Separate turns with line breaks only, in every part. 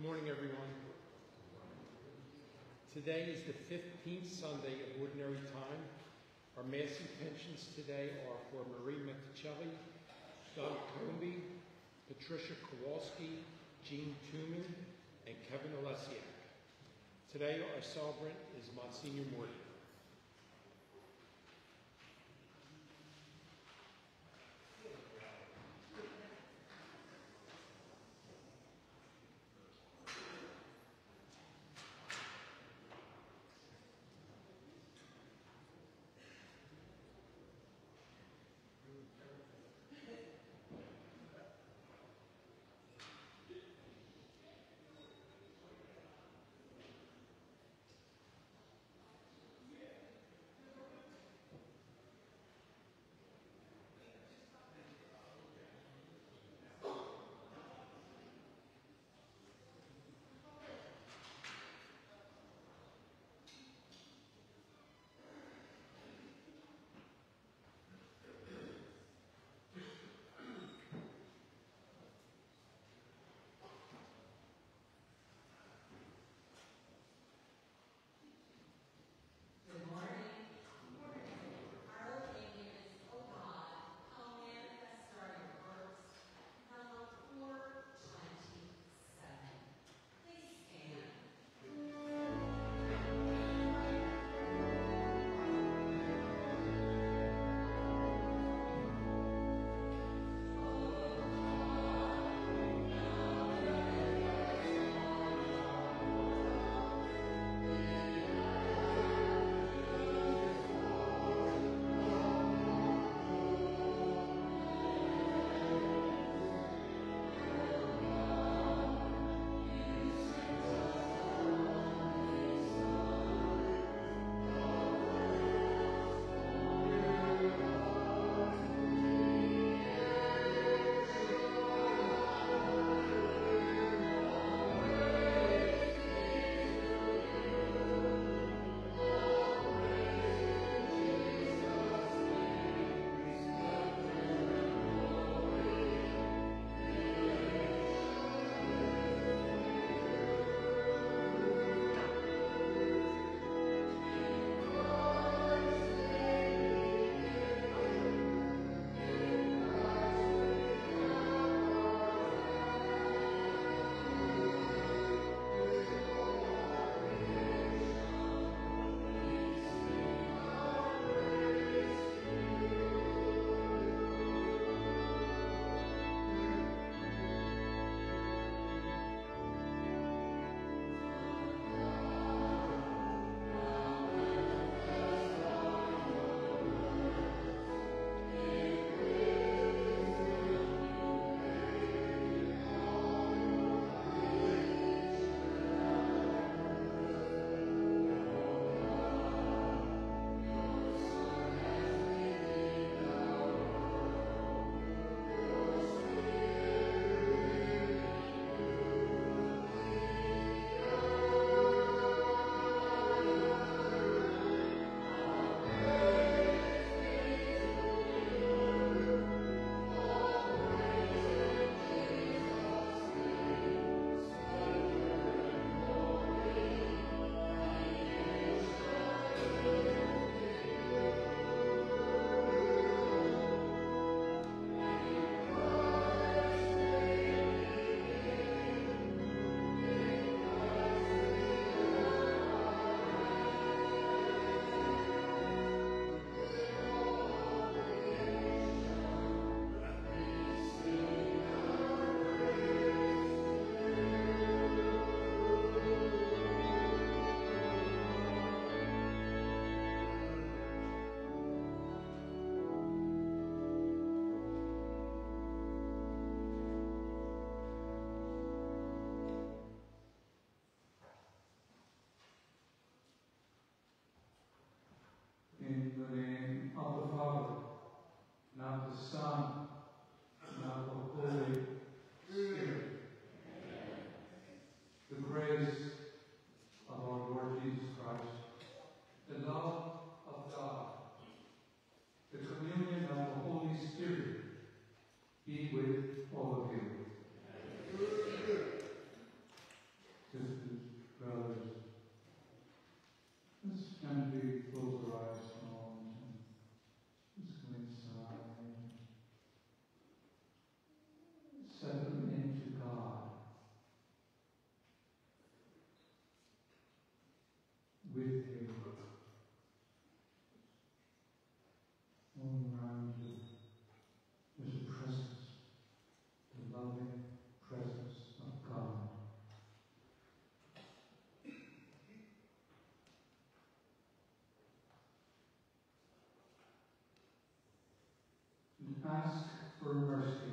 Good morning, everyone. Today is the 15th Sunday of Ordinary Time. Our Mass intentions today are for Marie Meticelli, Doug Comby, Patricia Kowalski, Jean Tuman, and Kevin Olesiak. Today, our celebrant is Monsignor
Morgan. Ask for mercy.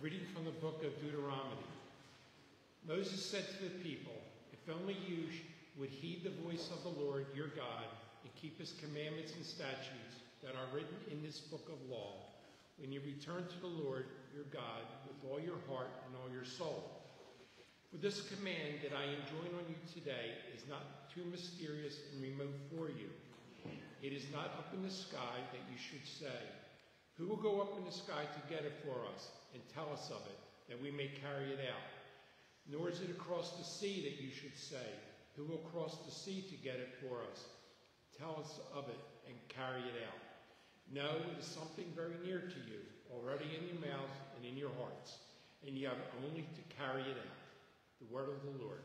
Reading from the book of Deuteronomy. Moses said to the people, If only you would heed the voice of the Lord your God and keep his commandments and statutes that are written in this book of law, when you return to the Lord your God with all your heart and all your soul. For this command that I enjoin on you today is not too mysterious and remote for you. It is not up in the sky that you should say, Who will go up in the sky to get it for us and tell us of it, that we may carry it out? Nor is it across the sea that you should say, Who will cross the sea to get it for us? Tell us of it and carry it out. No, it is something very near to you, already in your mouths and in your hearts, and you have only to carry it out. The word of the Lord.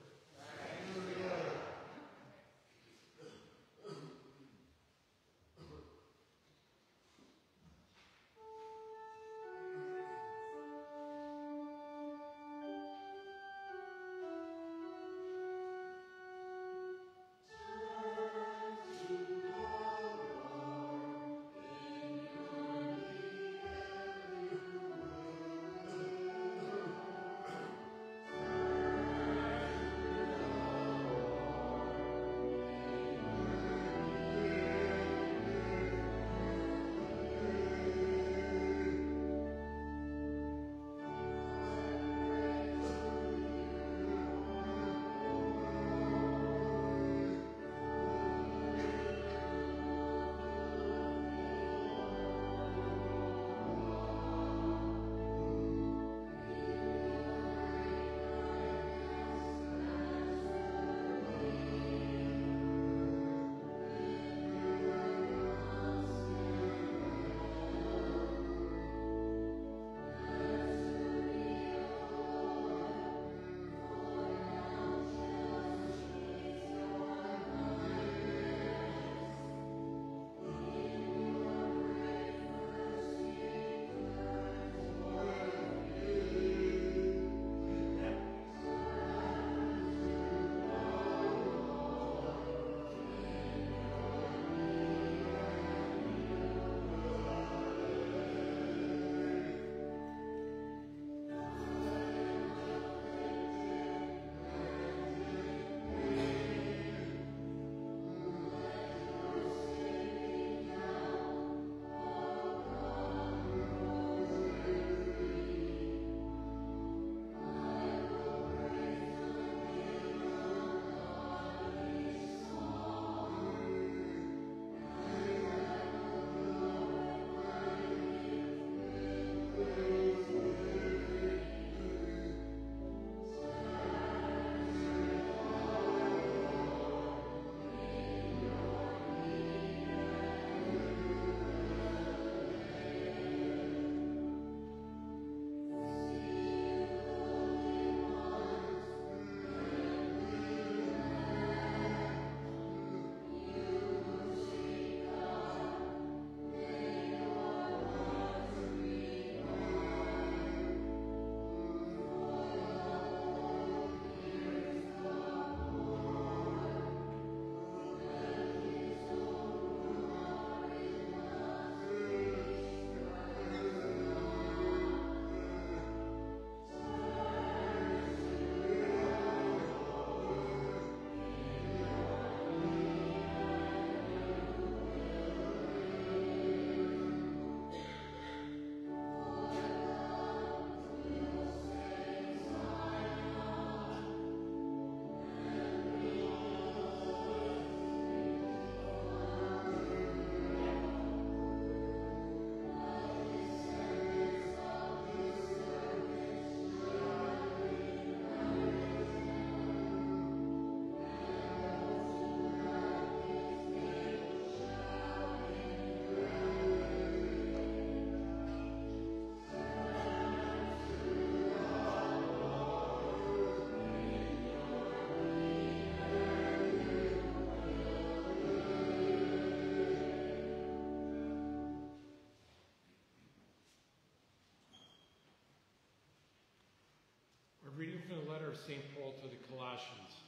Of St. Paul to the Colossians.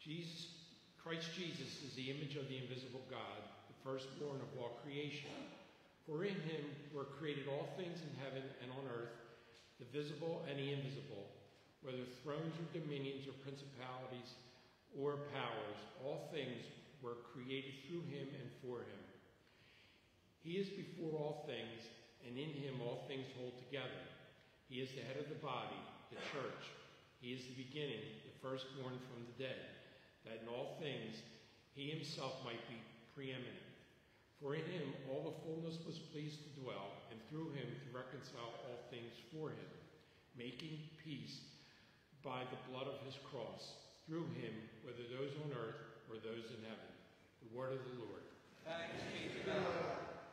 Jesus, Christ Jesus is the image of the invisible God, the firstborn of all creation. For in him were created all things in heaven and on earth, the visible and the invisible, whether thrones or dominions or principalities or powers, all things were created through him and for him. He is before all things, and in him all things hold together. He is the head of the body, the church. He is the beginning, the firstborn from the dead, that in all things he himself might be preeminent. For in him all the fullness was pleased to dwell, and through him to reconcile all things for him, making peace by the blood of his cross, through him, whether those on earth or those in heaven. The word of the Lord.
Thanks be to God.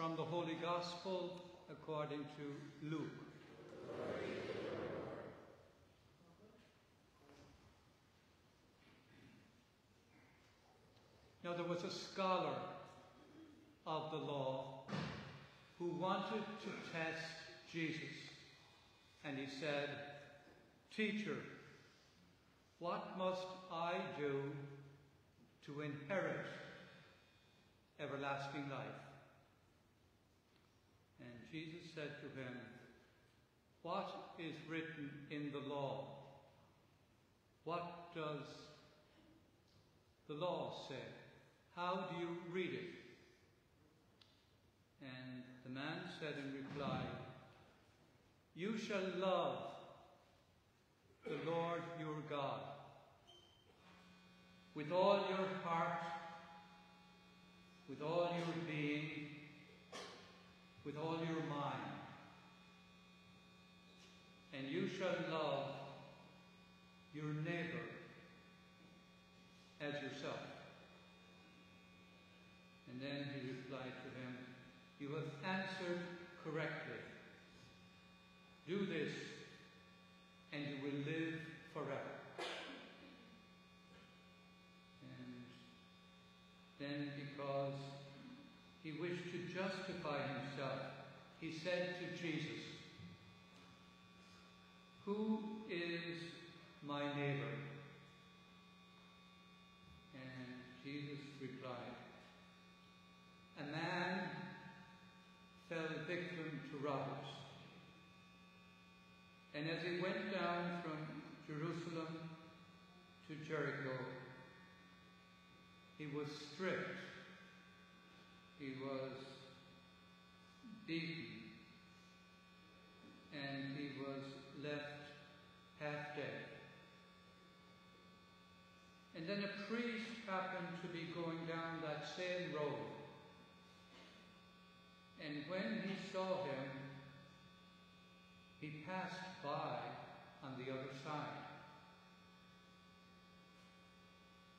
From the Holy Gospel according to Luke. Now there was a scholar of the law who wanted to test Jesus. And he said, Teacher, what must I do to inherit everlasting life? Jesus said to him, What is written in the law? What does the law say? How do you read it? And the man said in reply, You shall love the Lord your God with all your heart, with all your being, with all your mind. And you shall love your neighbor as yourself. And then he replied to him, You have answered correctly. Do this, and you will live forever. And then, because he wished to justify he said to Jesus, Who is my neighbor? And Jesus replied, A man fell victim to robbers. And as he went down from Jerusalem to Jericho, he was stripped, he was beaten, and he was left half dead. And then a priest happened to be going down that same road. And when he saw him, he passed by on the other side.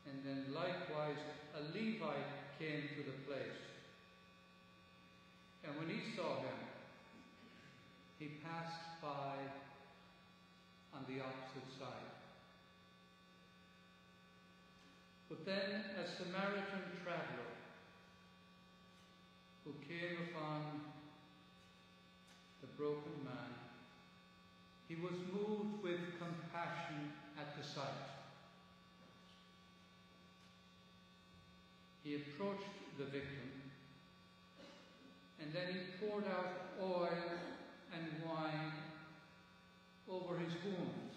And then likewise a Levite came to the place. And when he saw him, he passed by the opposite side. But then a Samaritan traveller who came upon the broken man, he was moved with compassion at the sight. He approached the victim and then he poured out oil and wine over his wounds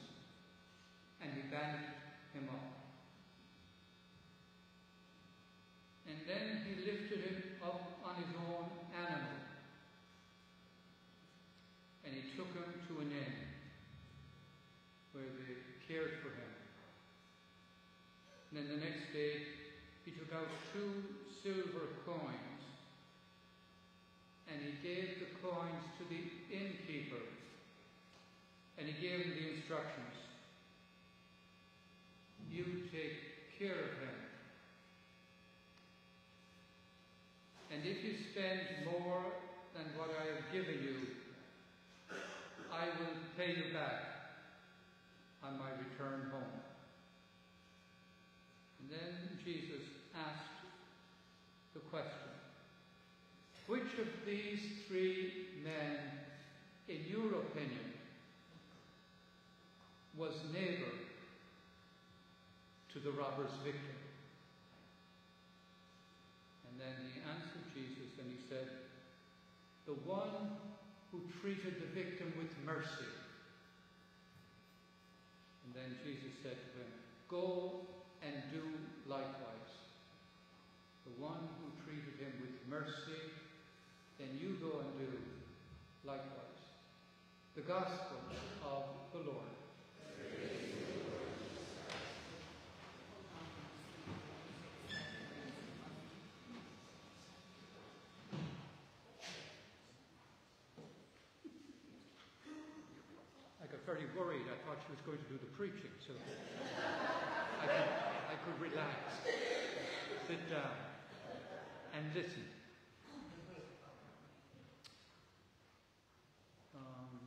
and he bandaged him up. And then he lifted him up on his own animal and he took him to an inn where they cared for him. And then the next day he took out two silver coins and he gave the coins to the innkeeper and he gave him the instructions. You take care of him. And if you spend more than what I have given you, I will pay you back on my return home. And then Jesus asked the question Which of these three men, in your opinion, was neighbor to the robber's victim? And then he answered Jesus and he said, The one who treated the victim with mercy. And then Jesus said to him, Go and do likewise. The one who treated him with mercy, then you go and do likewise. The Gospel of the Lord. I got very worried. I thought she was going to do the preaching, so I could, I could relax, sit down, and listen. Um,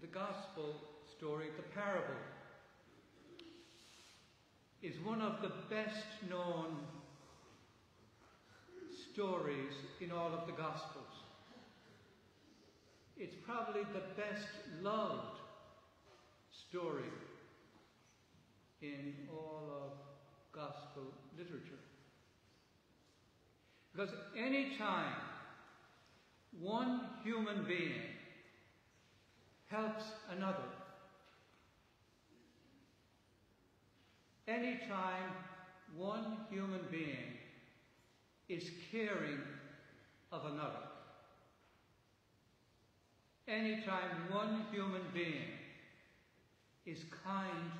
the gospel story, the parable, is one of the best known stories in all of the Gospels. It's probably the best loved story in all of Gospel literature. Because any time one human being helps another, any time one human being is caring of another. Anytime one human being is kind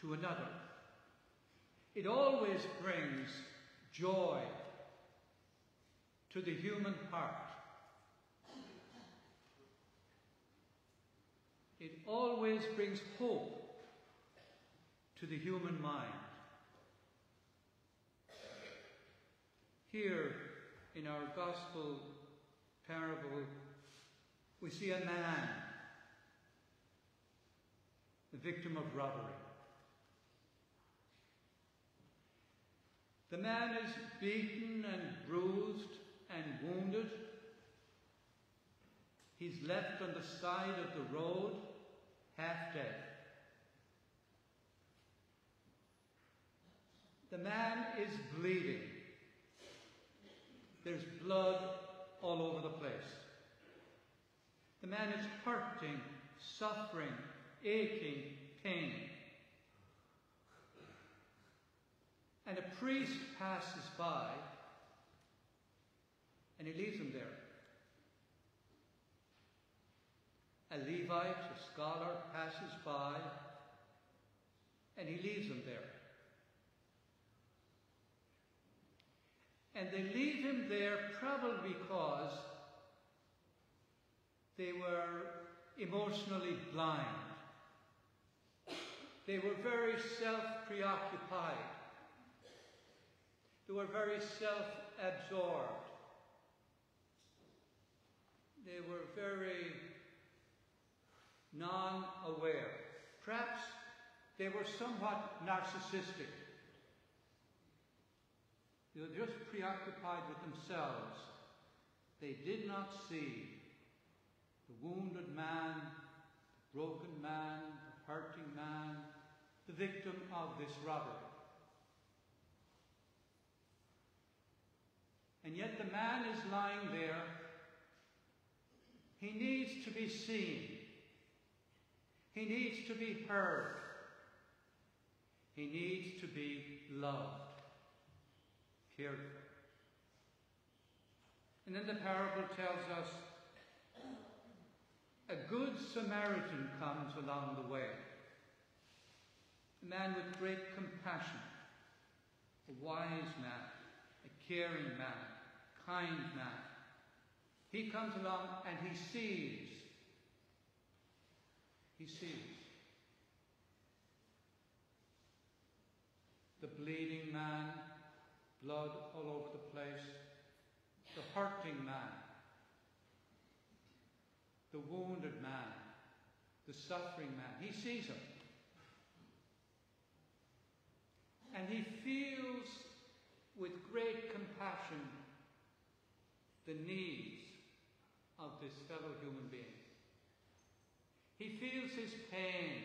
to another, it always brings joy to the human heart. It always brings hope to the human mind. Here in our gospel parable, we see a man, the victim of robbery. The man is beaten and bruised and wounded. He's left on the side of the road, half dead. The man is bleeding. There's blood all over the place. The man is hurting, suffering, aching, pain. And a priest passes by and he leaves him there. A Levite, a scholar, passes by and he leaves him there. And they leave him there probably because they were emotionally blind. They were very self preoccupied. They were very self absorbed. They were very non aware. Perhaps they were somewhat narcissistic. They were just preoccupied with themselves. They did not see the wounded man, the broken man, the hurting man, the victim of this robbery. And yet the man is lying there. He needs to be seen. He needs to be heard. He needs to be loved, cared for. And then the parable tells us a good Samaritan comes along the way. A man with great compassion, a wise man, a caring man, kind man. He comes along and he sees. He sees. The bleeding man, blood all over the place, the hurting man, the wounded man, the suffering man. He sees him. And he feels with great compassion the needs of this fellow human being. He feels his pain.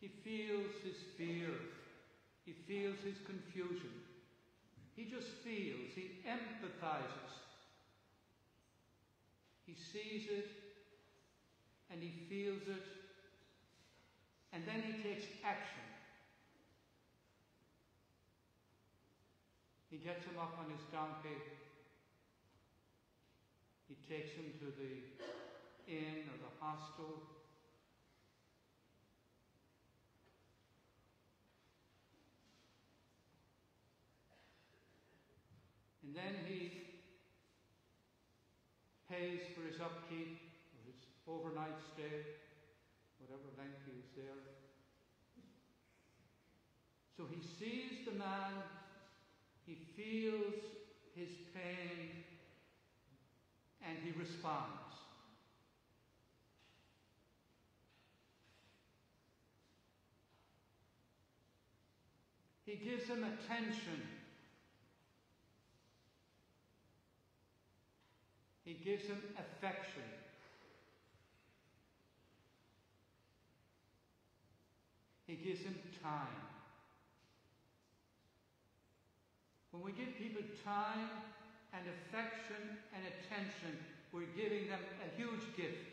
He feels his fear. He feels his confusion. He just feels, he empathizes. He sees it and he feels it, and then he takes action. He gets him up on his donkey. He takes him to the inn or the hostel. And then he pays for his upkeep, or his overnight stay, whatever length he was there. So he sees the man, he feels his pain, and he responds. He gives him attention. He gives him affection. He gives him time. When we give people time and affection and attention, we're giving them a huge gift.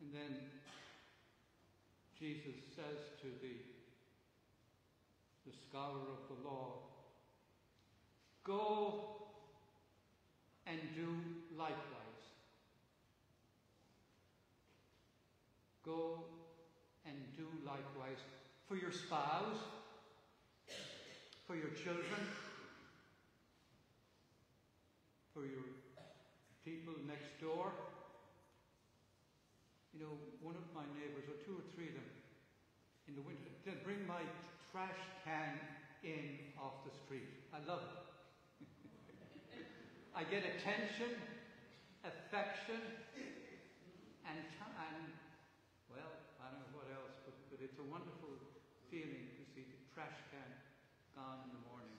And then Jesus says to the, the scholar of the law, Go and do likewise. Go and do likewise for your spouse, for your children, for your people next door. You know, one of my neighbours, or two or three of them, in the winter, they bring my trash can in off the street. I love it. I get attention, affection, and time. Well, I don't know what else, but, but it's a wonderful feeling to see the trash can gone in the morning.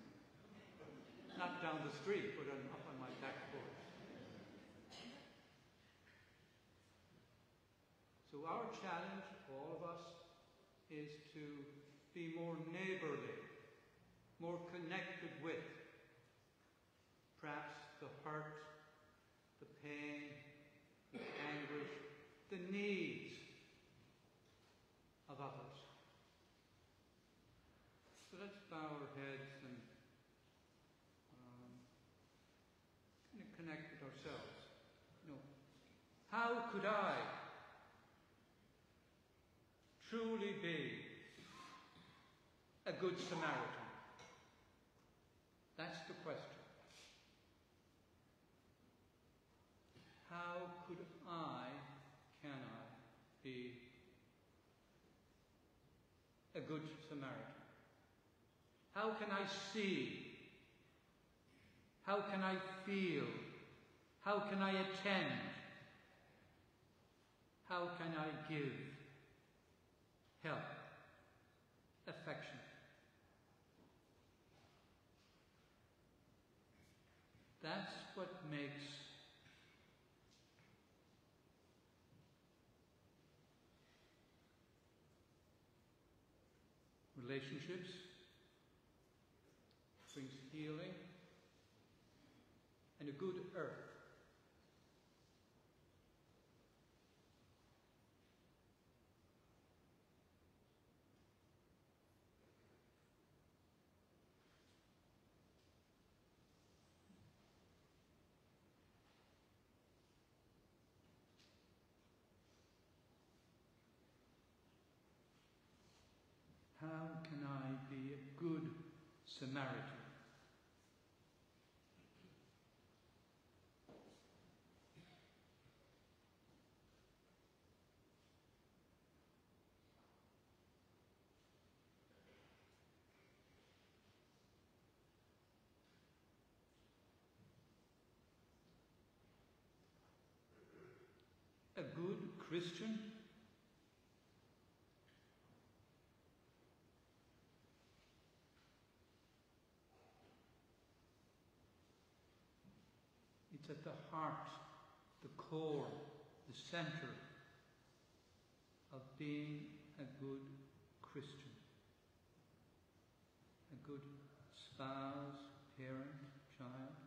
Not down the street, but on, up on my back porch. So our challenge, all of us, is to be more neighbourly, more connected with, perhaps the hurt, the pain, the anguish, the needs of others. So let's bow our heads and um, kind of connect with ourselves. No. how could I truly be a good Samaritan? That's the question. How could I, can I, be a good Samaritan? How can I see? How can I feel? How can I attend? How can I give help, affection? That's what makes relationships, brings healing, and a good earth. Samaritan? A good Christian? It's at the heart, the core, the center of being a good Christian. A good spouse, parent, child.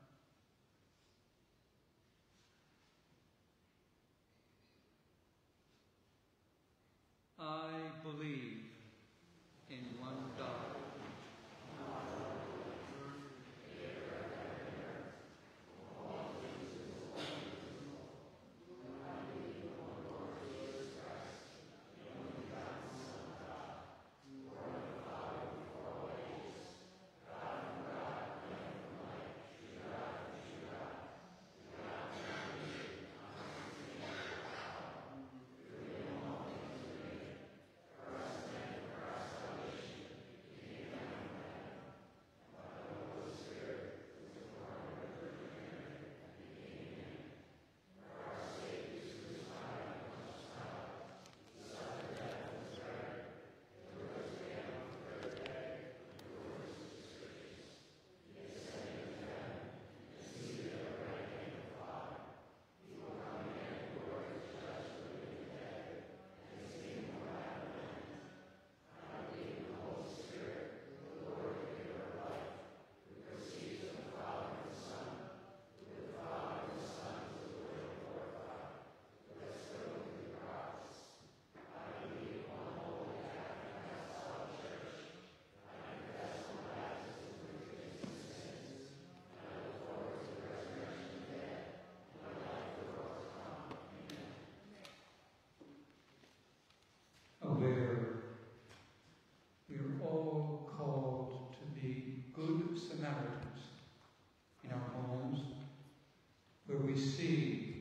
See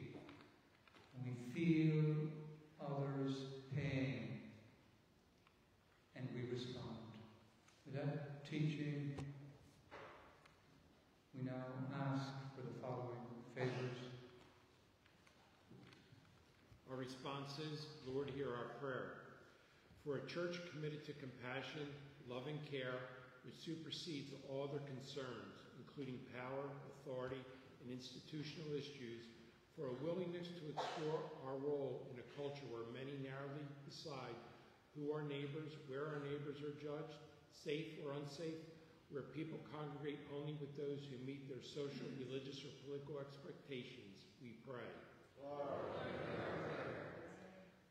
we feel others' pain and we respond. With that teaching, we now ask for the following favors.
Our response is, Lord, hear our prayer. For a church committed to compassion, loving care, which supersedes all other concerns, including power, authority, and institutional issues, for a willingness to explore our role in a culture where many narrowly decide who are neighbors, where our neighbors are judged, safe or unsafe, where people congregate only with those who meet their social, religious, or political expectations, we pray.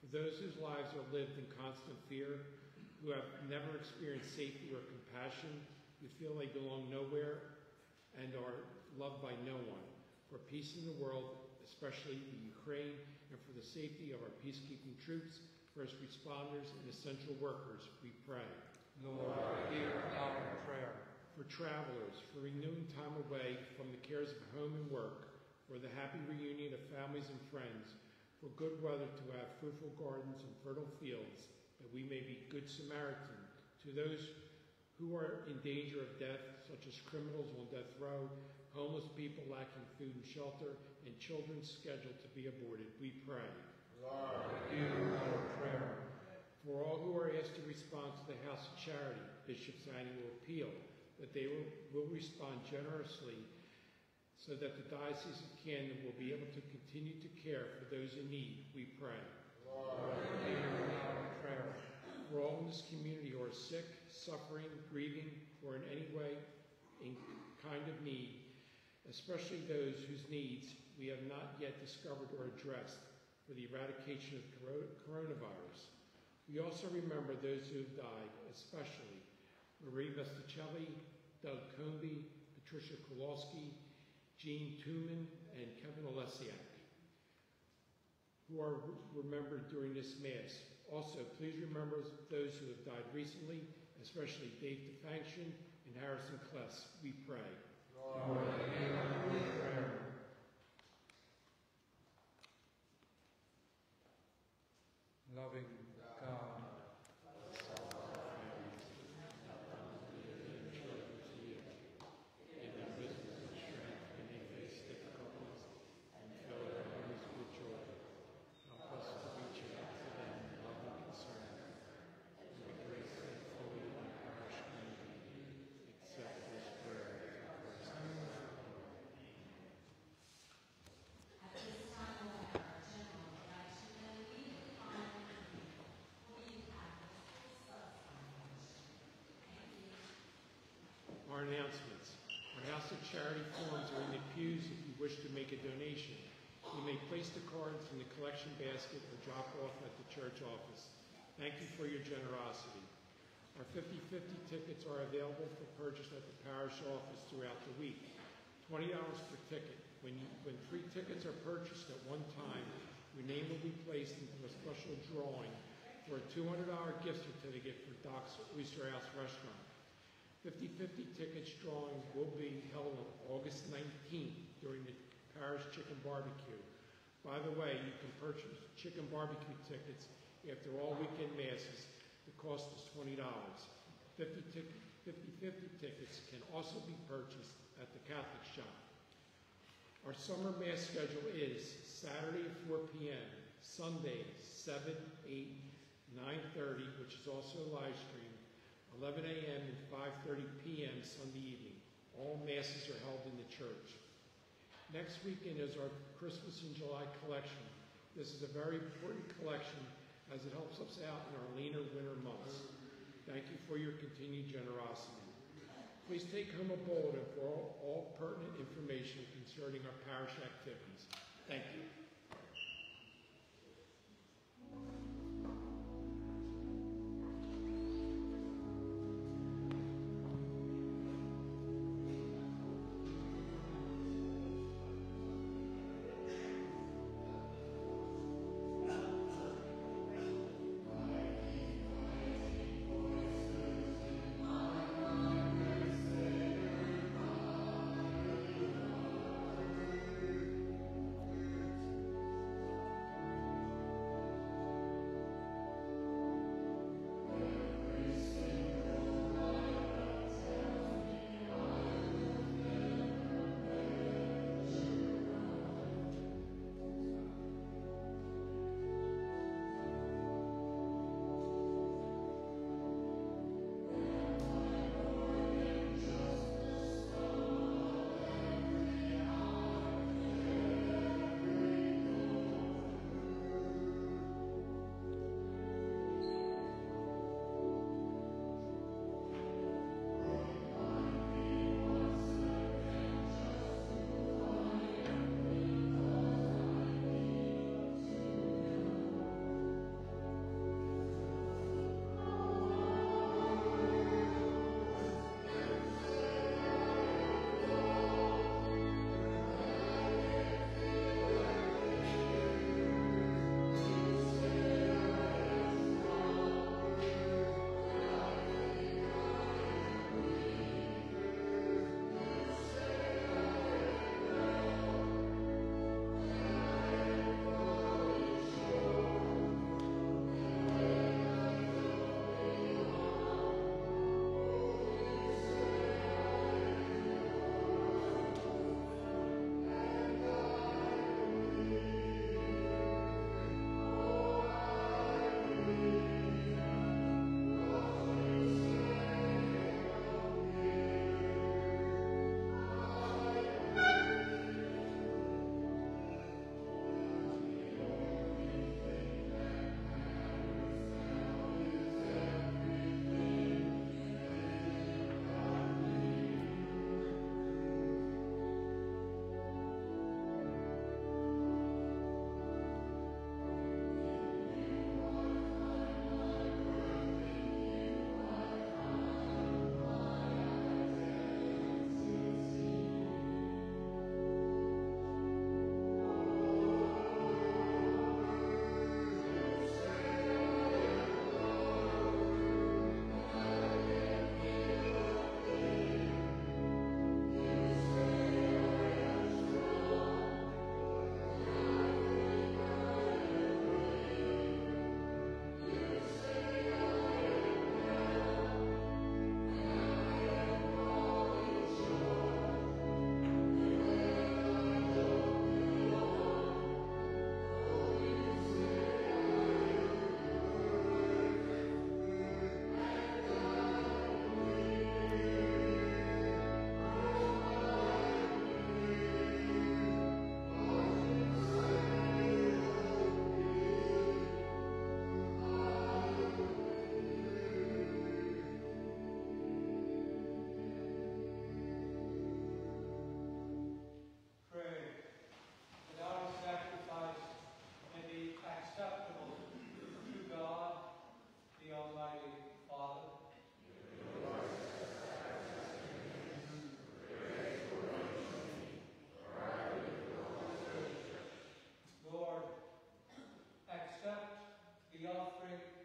For those whose lives are lived in constant fear, who have never experienced safety or compassion, who feel they belong nowhere and are loved by no one. For peace in the world, especially in Ukraine, and for the safety of our peacekeeping troops, first responders, and essential workers, we pray.
Lord, hear our prayer.
For travelers, for renewing time away from the cares of home and work, for the happy reunion of families and friends, for good weather to have fruitful gardens and fertile fields, that we may be good Samaritan to those who are in danger of death, such as criminals on death row, homeless people lacking food and shelter, and children scheduled to be aborted. We pray.
Lord, hear our prayer.
For all who are asked to respond to the House of Charity, Bishop's annual appeal, that they will, will respond generously so that the Diocese of Camden will be able to continue to care for those in need, we pray.
Lord, Hear our prayer.
for all in this community who are sick, suffering, grieving, or in any way in kind of need, especially those whose needs we have not yet discovered or addressed for the eradication of coronavirus. We also remember those who have died, especially Marie Vesticelli, Doug Comby, Patricia Kowalski, Jean Tooman, and Kevin Olesiak, who are remembered during this Mass. Also, please remember those who have died recently, especially Dave DeFanction and Harrison Kless. We pray. どうもありがとうございました。Our announcements. Our House of Charity forms are in the pews if you wish to make a donation. You may place the cards in the collection basket or drop off at the church office. Thank you for your generosity. Our 50-50 tickets are available for purchase at the parish office throughout the week. $20 per ticket. When, you, when three tickets are purchased at one time, your name will be placed into a special drawing for a $200 gift certificate for Doc's Oyster House Restaurant. 50-50 tickets drawing will be held on August 19th during the parish chicken barbecue. By the way, you can purchase chicken barbecue tickets after all weekend masses. The cost is $20. 50-50 50 tickets can also be purchased at the Catholic shop. Our summer mass schedule is Saturday at 4 p.m., Sunday 7, 8, 9.30, which is also live streamed, 11 a.m. and 5.30 p.m. Sunday evening. All masses are held in the church. Next weekend is our Christmas in July collection. This is a very important collection as it helps us out in our leaner winter months. Thank you for your continued generosity. Please take home a bulletin for all, all pertinent information concerning our parish activities. Thank you.
offering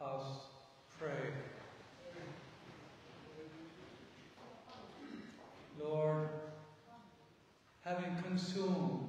us pray. Lord, having consumed